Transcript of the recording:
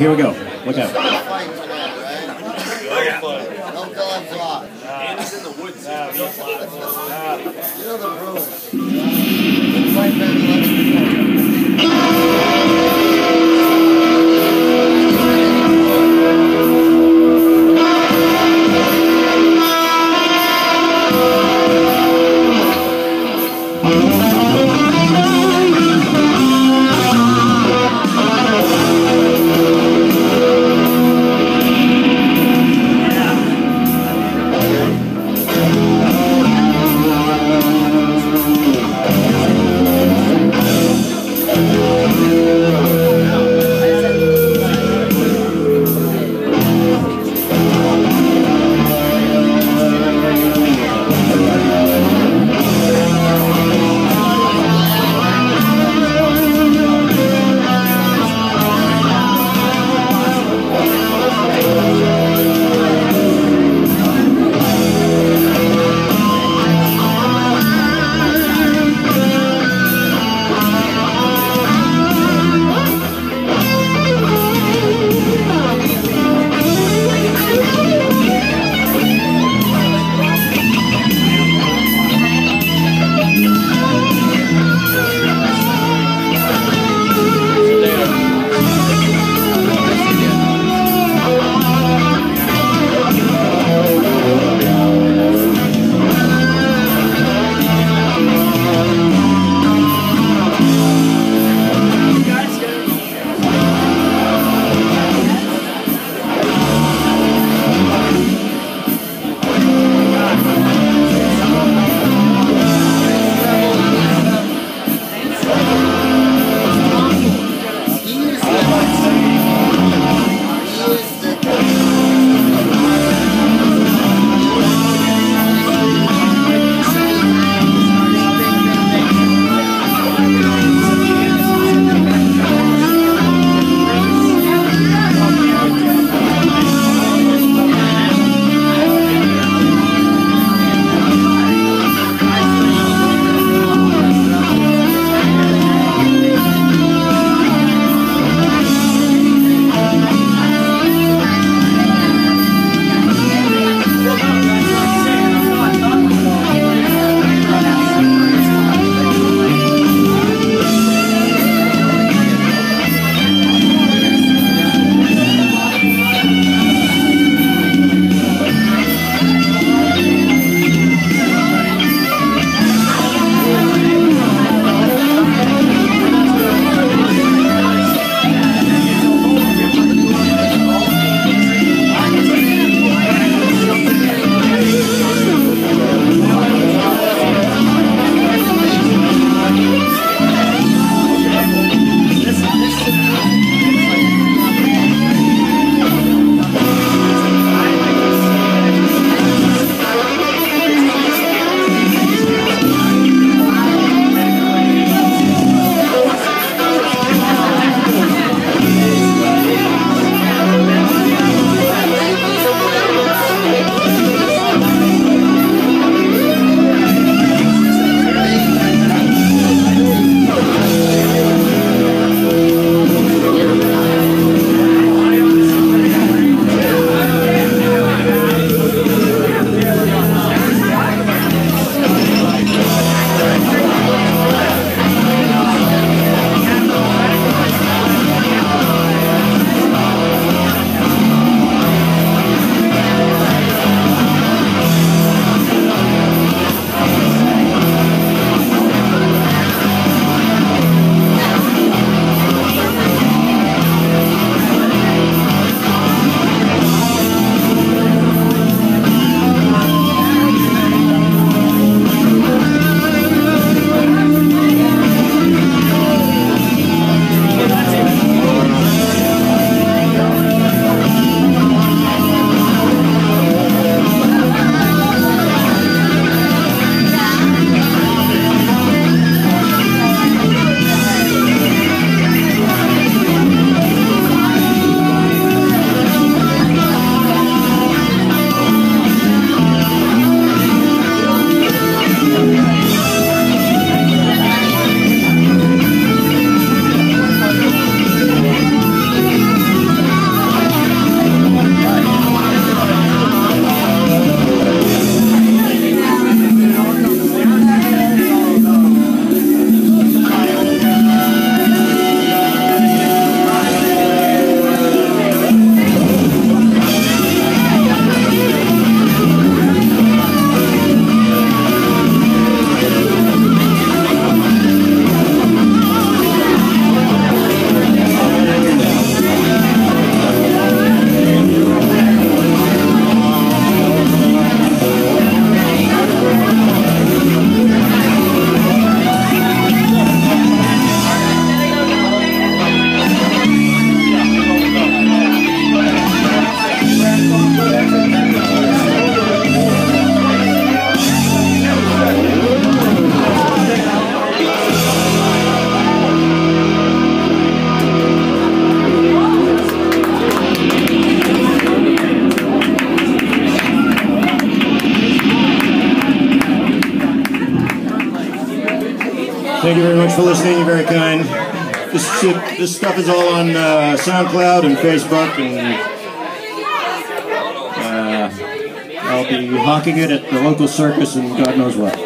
here we go. Look out. Fight Thank you very much for listening. You're very kind. This shit, this stuff is all on uh, SoundCloud and Facebook, and uh, I'll be hawking it at the local circus and God knows what.